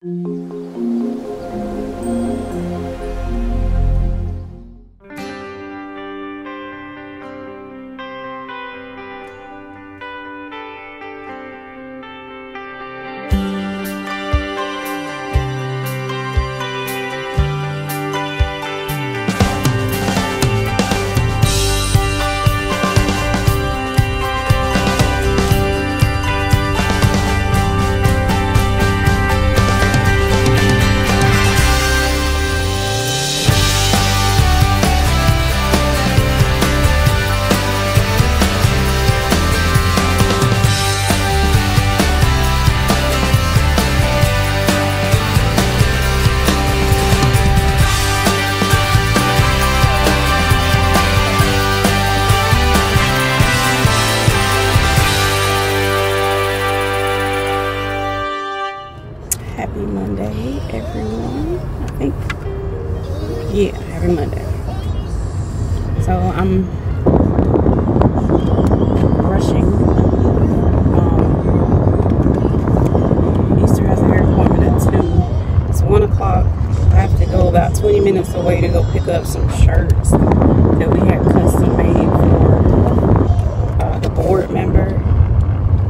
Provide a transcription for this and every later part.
Happy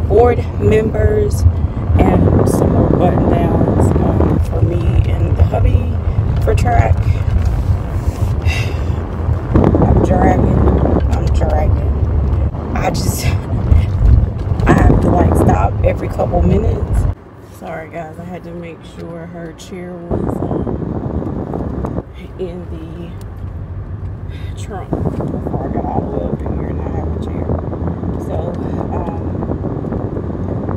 board members, and some more button downs um, for me and the hubby for track. I'm dragging. I'm dragging. I just I have to like stop every couple minutes. Sorry guys, I had to make sure her chair was um, in the trunk before I got all the way up here and I have a chair. So um,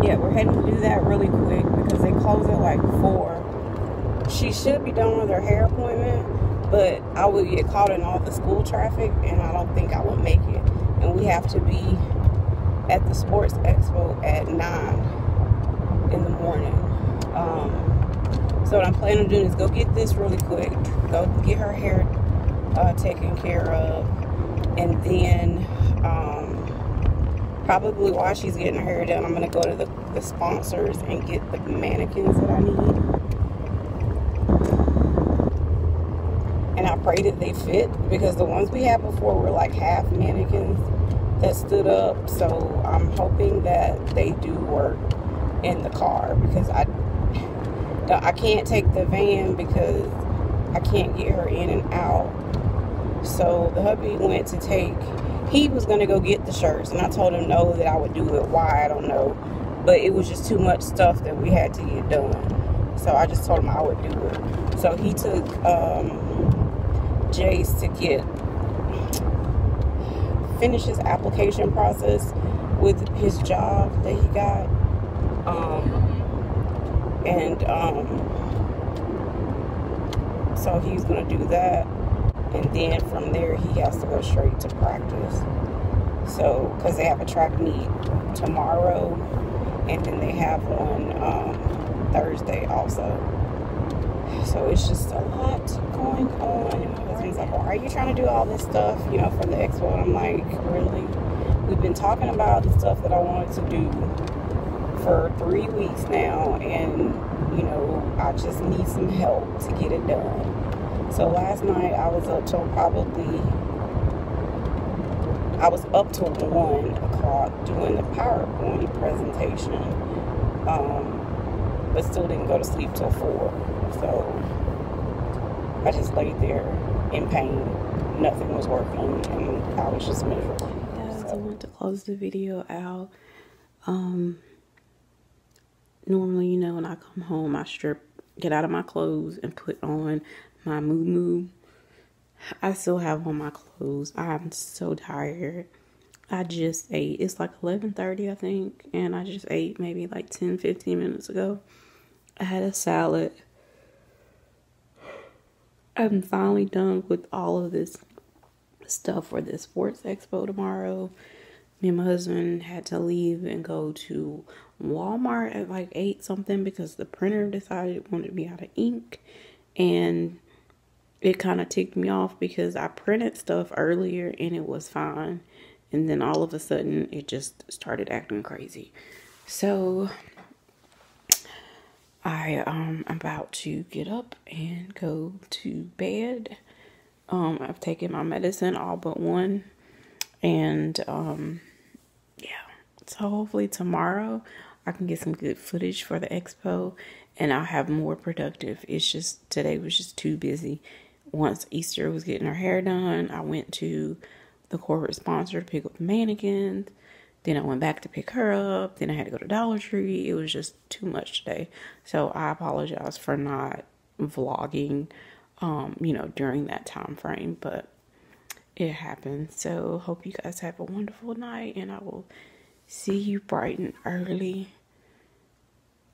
yeah, we're heading to do that really quick because they close at like four. She should be done with her hair appointment, but I would get caught in all the school traffic and I don't think I would make it. And we have to be at the sports expo at nine in the morning. Um, so what I'm planning on doing is go get this really quick, go get her hair uh, taken care of, and then um, probably while she's getting her hair done, I'm gonna go to the, the sponsors and get the mannequins that I need. And I pray that they fit because the ones we had before were like half mannequins that stood up. So I'm hoping that they do work in the car because I I can't take the van because I can't get her in and out. So the hubby went to take he was gonna go get the shirts and I told him no that I would do it. Why I don't know. But it was just too much stuff that we had to get done. So I just told him I would do it. So he took um, Jace to get finish his application process with his job that he got. Um, and um, so he's gonna do that and then from there he has to go straight to practice. So because they have a track meet tomorrow and then they have one um, thursday also. So it's just a lot going on. And my husband's like why are you trying to do all this stuff? You know for the expo and i'm like really? We've been talking about the stuff that i wanted to do for three weeks now and you know i just need some help to get it done so last night I was up till probably, I was up till 1 o'clock doing the PowerPoint presentation, um, but still didn't go to sleep till 4. So I just laid there in pain. Nothing was working and I was just miserable. Guys, I want to close the video out. Um, normally, you know, when I come home, I strip, get out of my clothes and put on my moo moo. I still have on my clothes. I'm so tired. I just ate. It's like 11:30 I think, and I just ate maybe like 10 15 minutes ago. I had a salad. I'm finally done with all of this stuff for the sports expo tomorrow. Me and my husband had to leave and go to Walmart at like 8 something because the printer decided it wanted to be out of ink and it kind of ticked me off because I printed stuff earlier and it was fine. And then all of a sudden it just started acting crazy. So I um am about to get up and go to bed. Um, I've taken my medicine, all but one, and um, yeah. So hopefully tomorrow I can get some good footage for the expo, and I'll have more productive. It's just today was just too busy. Once Easter was getting her hair done, I went to the corporate sponsor to pick up the mannequins. Then I went back to pick her up. Then I had to go to Dollar Tree. It was just too much today. So I apologize for not vlogging, um, you know, during that time frame, but it happened. So hope you guys have a wonderful night and I will see you bright and early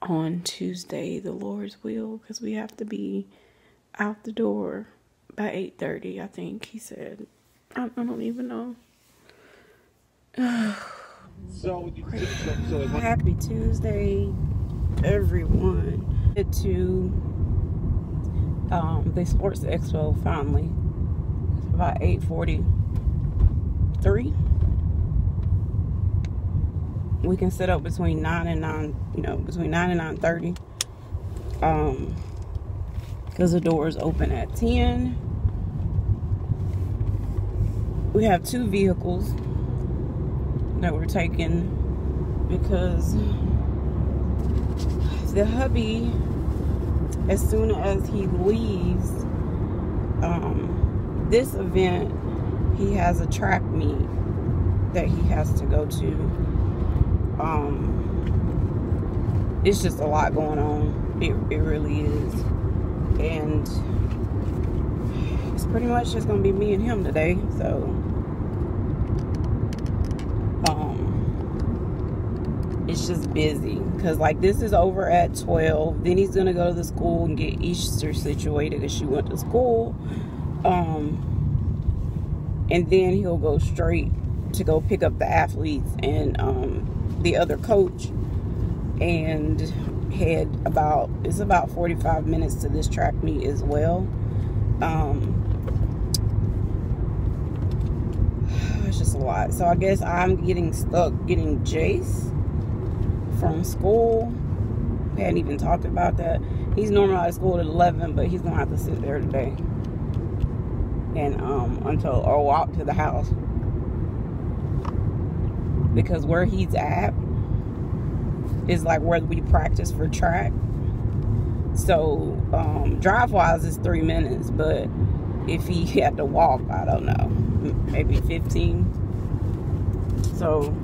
on Tuesday, the Lord's will, because we have to be out the door by 8.30, I think he said. I, I don't even know. so, so happy Tuesday, everyone. To um, the sports expo finally. It's about 8:43. We can set up between nine and nine, you know, between nine and nine thirty. Um, because the doors open at 10 we have two vehicles that we're taking because the hubby as soon as he leaves um, this event he has a track meet that he has to go to. Um, it's just a lot going on. It, it really is. And it's pretty much just gonna be me and him today so it's just busy because like this is over at 12 then he's gonna go to the school and get easter situated because she went to school um and then he'll go straight to go pick up the athletes and um the other coach and head about it's about 45 minutes to this track meet as well. Um it's just a lot. So i guess i'm getting stuck getting jace from school. We hadn't even talked about that. He's normally out of school at 11, but he's going to have to sit there today. And um, until, or walk to the house. Because where he's at is like where we practice for track. So um, drive wise is three minutes, but if he had to walk, I don't know, maybe 15. So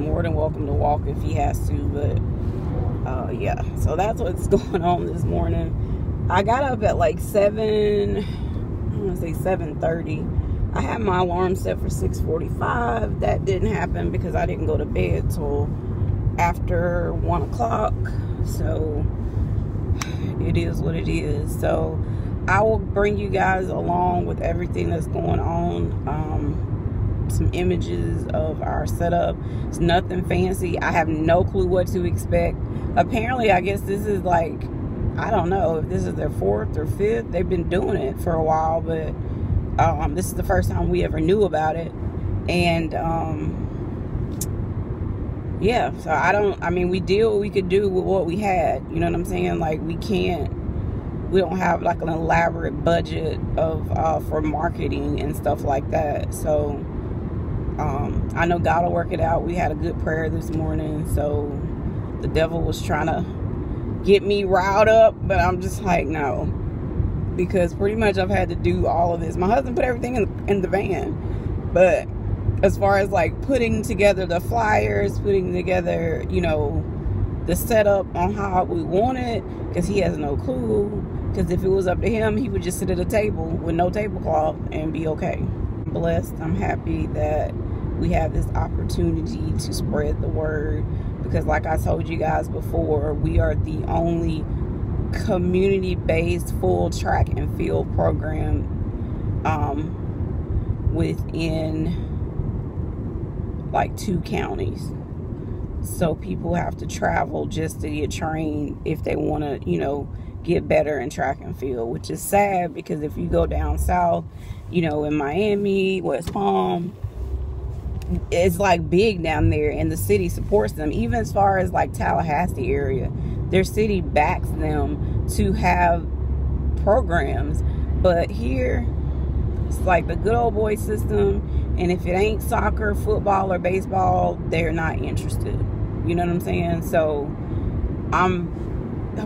more than welcome to walk if he has to, but uh, yeah. So that's what's going on this morning. I got up at like 7, I want to say 7.30. I had my alarm set for 6.45. That didn't happen because I didn't go to bed till after 1 o'clock. So it is what it is. So I will bring you guys along with everything that's going on. Um, some images of our setup. It's nothing fancy. I have no clue what to expect. Apparently, I guess this is like, I don't know if this is their fourth or fifth. They've been doing it for a while, but um, this is the first time we ever knew about it. And um, yeah, so I don't, I mean, we what we could do with what we had. You know what I'm saying? Like, we can't we don't have like an elaborate budget of uh, for marketing and stuff like that so um, I know God will work it out. We had a good prayer this morning, so the devil was trying to get me riled up, but I'm just like, no. Because pretty much I've had to do all of this. My husband put everything in, in the van, but as far as like putting together the flyers, putting together, you know, the setup on how we want it, because he has no clue. Because if it was up to him, he would just sit at a table with no tablecloth and be okay. I'm blessed. I'm happy that we have this opportunity to spread the word because like I told you guys before, we are the only community-based full track and field program um, within like two counties. So people have to travel just to get trained if they want to, you know, get better in track and field, which is sad because if you go down south, you know, in Miami, West Palm, it's like big down there and the city supports them. Even as far as like tallahassee area their city backs them to have programs. But here it's like the good old boy system and if it ain't soccer football or baseball they're not interested. You know what i'm saying? So i'm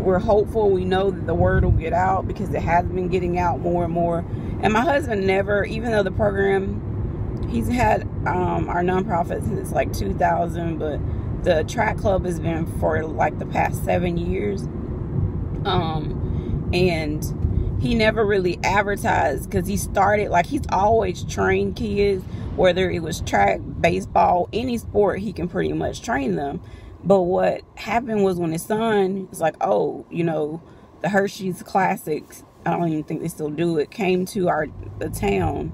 we're hopeful we know that the word will get out because it has been getting out more and more. And my husband never even though the program he's had um, our nonprofit since like 2000 but the track club has been for like the past seven years. Um, and he never really advertised because he started like he's always trained kids whether it was track baseball any sport he can pretty much train them. But what happened was when his son was like oh you know the hershey's classics i don't even think they still do it came to our the town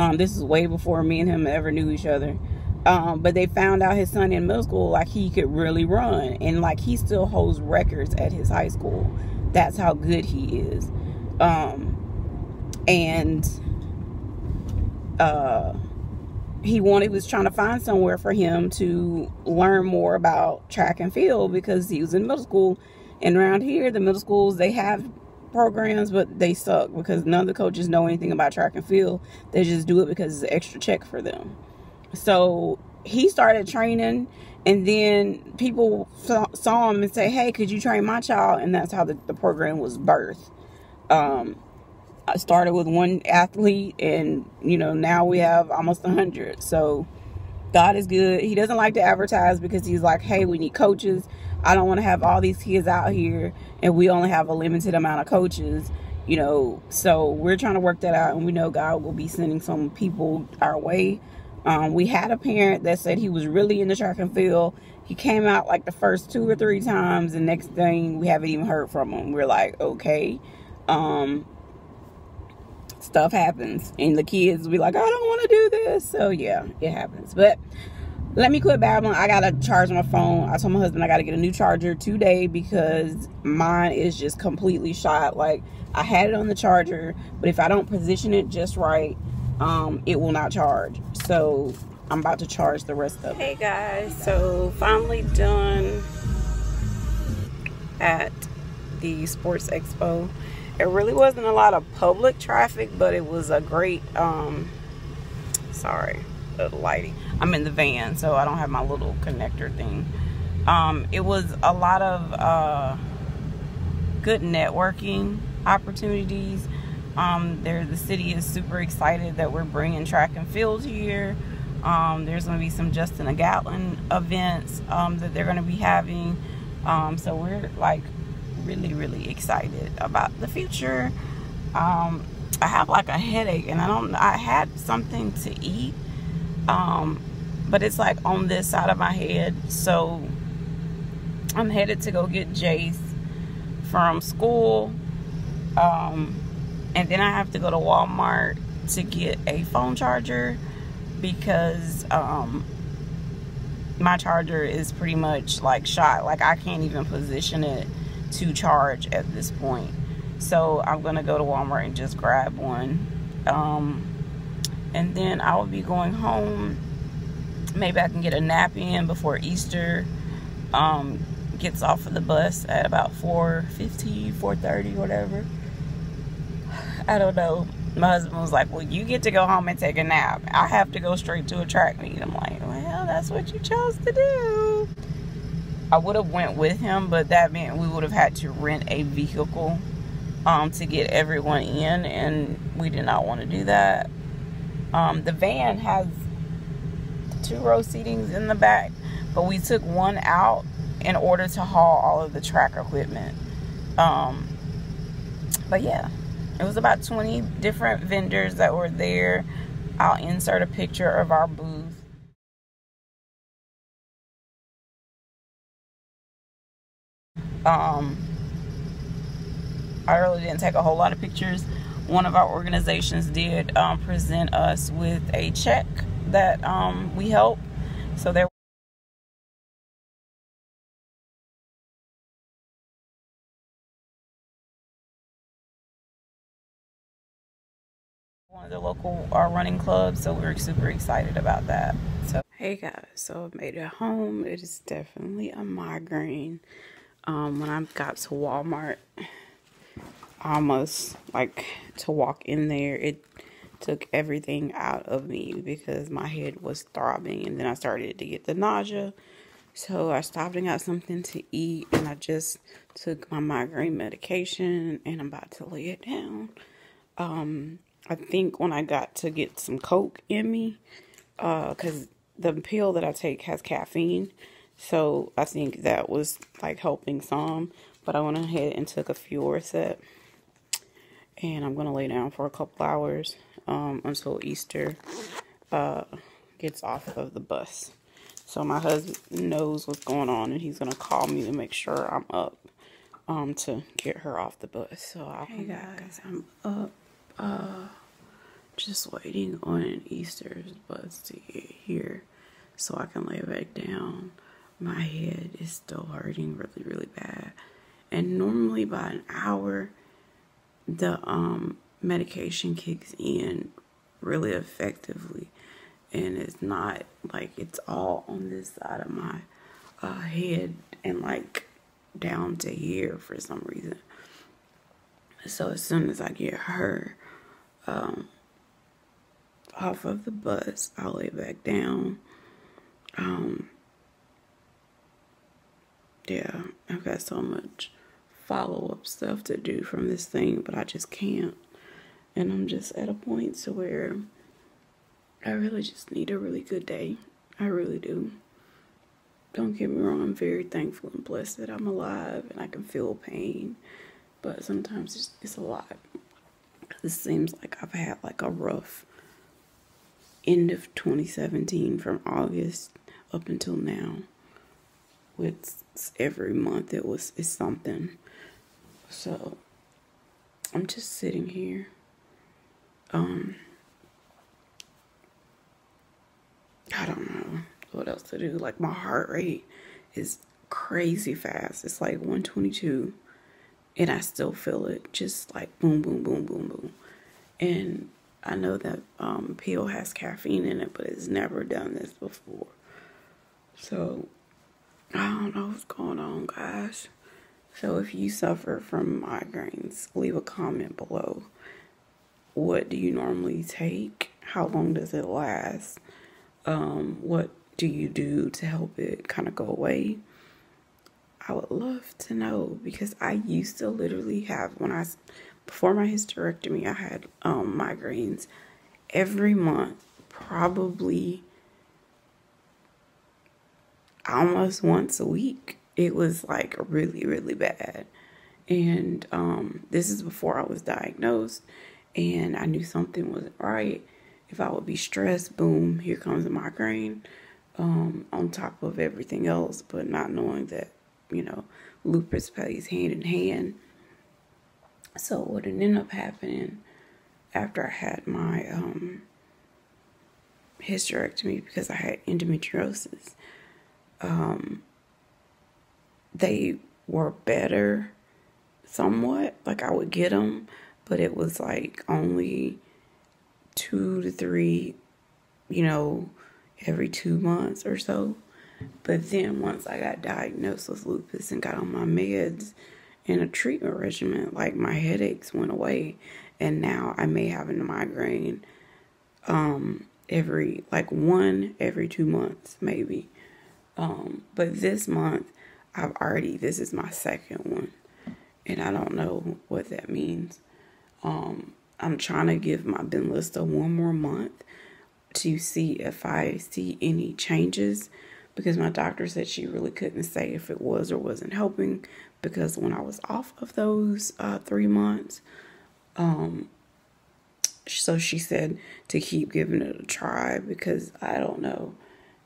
um, this is way before me and him ever knew each other. Um, but they found out his son in middle school like he could really run. And like he still holds records at his high school. That's how good he is. Um, and uh, he wanted was trying to find somewhere for him to learn more about track and field because he was in middle school. And around here the middle schools they have programs but they suck because none of the coaches know anything about track and field. They just do it because it's an extra check for them. So he started training and then people saw, him and say hey could you train my child? And that's how the, the program was birthed. Um, I started with one athlete and, you know, now we have almost a 100. So God is good. He doesn't like to advertise because he's like, hey, we need coaches. I don't want to have all these kids out here and we only have a limited amount of coaches, you know. So we're trying to work that out and we know God will be sending some people our way. Um, we had a parent that said he was really in the track and field. He came out like the first two or three times, and next thing we haven't even heard from him. We're like, okay um, stuff happens and the kids be like, I don't want to do this. So yeah, it happens. But let me quit babbling. I gotta charge my phone. I told my husband I gotta get a new charger today because mine is just completely shot. Like I had it on the charger, but if I don't position it just right, um, it will not charge. So I'm about to charge the rest of it. Hey guys, so finally done at the sports expo it really wasn't a lot of public traffic but it was a great um sorry the lighting. I'm in the van so i don't have my little connector thing. Um it was a lot of uh good networking opportunities. Um there the city is super excited that we're bringing track and field here. Um there's going to be some justin gatlin events um that they're going to be having. Um so we're like really, really excited about the future. Um, I have like a headache and I don't, I had something to eat, um, but it's like on this side of my head. So I'm headed to go get Jace from school. Um, and then I have to go to Walmart to get a phone charger because um, my charger is pretty much like shot. Like I can't even position it to charge at this point. So I'm gonna go to Walmart and just grab one. Um, and then I will be going home. Maybe I can get a nap in before Easter um, gets off of the bus at about 4.50, 4.30, whatever. I don't know. My husband was like, well, you get to go home and take a nap. I have to go straight to a track meet. I'm like, well, that's what you chose to do. I would have went with him, but that meant we would have had to rent a vehicle um, to get everyone in, and we did not want to do that. Um, the van has two row seatings in the back, but we took one out in order to haul all of the track equipment. Um, but yeah, it was about 20 different vendors that were there. I'll insert a picture of our booth. Um, I really didn't take a whole lot of pictures. One of our organizations did um, present us with a check that um, we help. So there one of the local uh, running clubs so we're super excited about that so Hey guys, so I made it home. It is definitely a migraine. Um, when I got to Walmart, almost like to walk in there, it took everything out of me because my head was throbbing and then I started to get the nausea. So I stopped and got something to eat and I just took my migraine medication and I'm about to lay it down. Um, I think when I got to get some Coke in me, because uh, the pill that I take has caffeine. So I think that was like helping some. But I went ahead and took a Fioricet. And I'm going to lay down for a couple hours um, until Easter uh, gets off of the bus. So my husband knows what's going on and he's going to call me to make sure I'm up um, to get her off the bus. So I'll hey guys, I'm up. Uh, just waiting on an Easter's bus to get here so I can lay back down. My head is still hurting really, really bad. And normally by an hour, the um, medication kicks in really effectively. And it's not like it's all on this side of my uh, head and like down to here for some reason. So as soon as I get her, um, off of the bus. I lay back down. Um, yeah, I've got so much follow up stuff to do from this thing, but I just can't. And I'm just at a point to where I really just need a really good day. I really do. Don't get me wrong, I'm very thankful and blessed that I'm alive and I can feel pain. But sometimes it's, it's a lot. It seems like I've had like a rough end of 2017 from August up until now with every month it was it's something. So I'm just sitting here um I don't know what else to do. Like my heart rate is crazy fast. It's like 122 and I still feel it. Just like boom boom boom boom boom. And I know that um, pill has caffeine in it, but it's never done this before. So, I don't know what's going on, guys. So, if you suffer from migraines, leave a comment below. What do you normally take? How long does it last? Um, what do you do to help it kind of go away? I would love to know because I used to literally have, when I before my hysterectomy, I had um, migraines every month, probably almost once a week. It was like really, really bad. And um, this is before I was diagnosed, and I knew something wasn't right. If I would be stressed, boom, here comes a migraine um, on top of everything else, but not knowing that, you know, lupus plays hand in hand so what ended up happening after I had my um, hysterectomy because I had endometriosis, um, they were better somewhat. Like I would get them, but it was like only two to three, you know, every two months or so. But then once I got diagnosed with lupus and got on my meds, and a treatment regimen, like my headaches went away, and now I may have a migraine um, every like one every two months, maybe. Um, but this month, I've already this is my second one, and I don't know what that means. Um, I'm trying to give my Benlysta one more month to see if I see any changes. Because my doctor said she really couldn't say if it was or wasn't helping. Because when I was off of those uh, three months, um, so she said to keep giving it a try because I don't know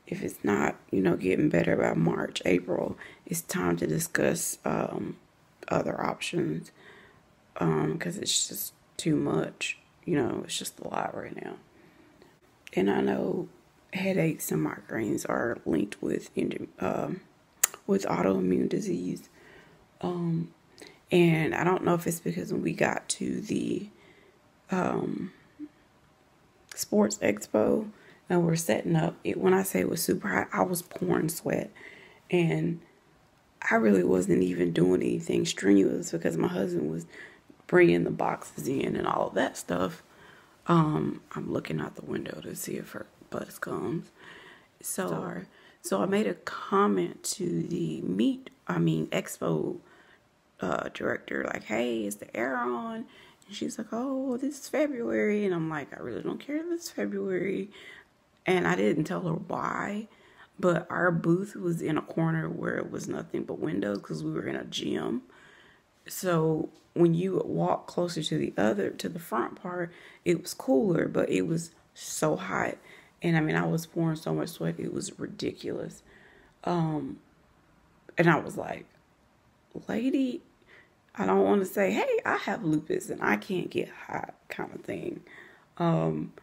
if it's not, you know, getting better by March, April, it's time to discuss um, other options because um, it's just too much. You know, it's just a lot right now. And I know headaches and migraines are linked with uh, with autoimmune disease. Um, and I don't know if it's because when we got to the um, sports expo and we're setting up. It, when I say it was super hot, I was pouring sweat, and I really wasn't even doing anything strenuous because my husband was bringing the boxes in and all of that stuff. Um, I'm looking out the window to see if her bus comes. So, Sorry. so I made a comment to the meet, I mean, expo uh, director, like, hey, is the air on? And she's like, oh, this is February. And I'm like, I really don't care if it's February. And I didn't tell her why, but our booth was in a corner where it was nothing but windows because we were in a gym. So when you walk closer to the other, to the front part, it was cooler, but it was so hot. And I mean, I was pouring so much sweat, it was ridiculous. Um, and I was like, lady, I don't want to say, hey, I have lupus and I can't get hot kind of thing. Um,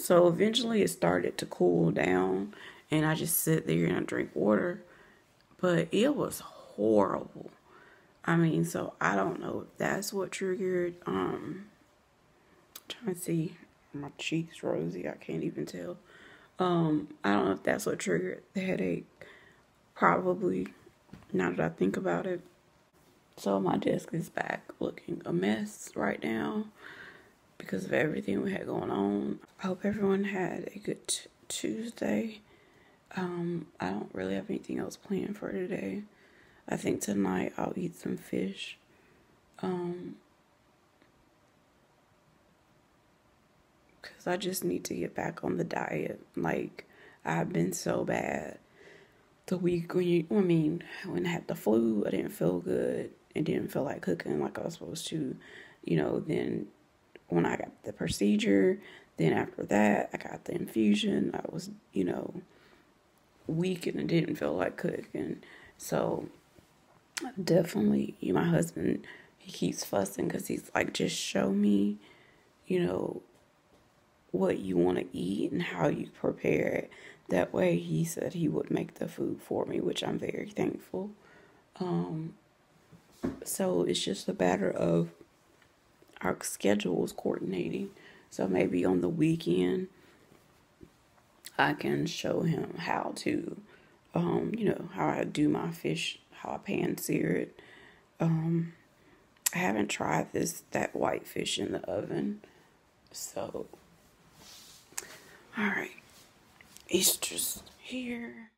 so eventually it started to cool down and I just sit there and I drink water. But it was horrible. I mean, so I don't know if that's what triggered. Um, trying to see my cheeks rosy. I can't even tell. Um, I don't know if that's what triggered the headache. Probably. Now that I think about it. So my desk is back looking a mess right now because of everything we had going on. I hope everyone had a good Tuesday. Um, I don't really have anything else planned for today. I think tonight I'll eat some fish. Um, because I just need to get back on the diet. Like, I've been so bad. The week when you, I mean, when I had the flu, I didn't feel good. It didn't feel like cooking like I was supposed to. You know, then when I got the procedure, then after that, I got the infusion. I was, you know, weak and I didn't feel like cooking. So definitely, you, my husband, he keeps fussing because he's like, just show me, you know, what you want to eat and how you prepare it. That way, he said he would make the food for me, which I'm very thankful. Um, so it's just a matter of our schedules coordinating. So maybe on the weekend, I can show him how to, um, you know, how I do my fish, how I pan sear it. Um, I haven't tried this that white fish in the oven, so all right, Easter's here.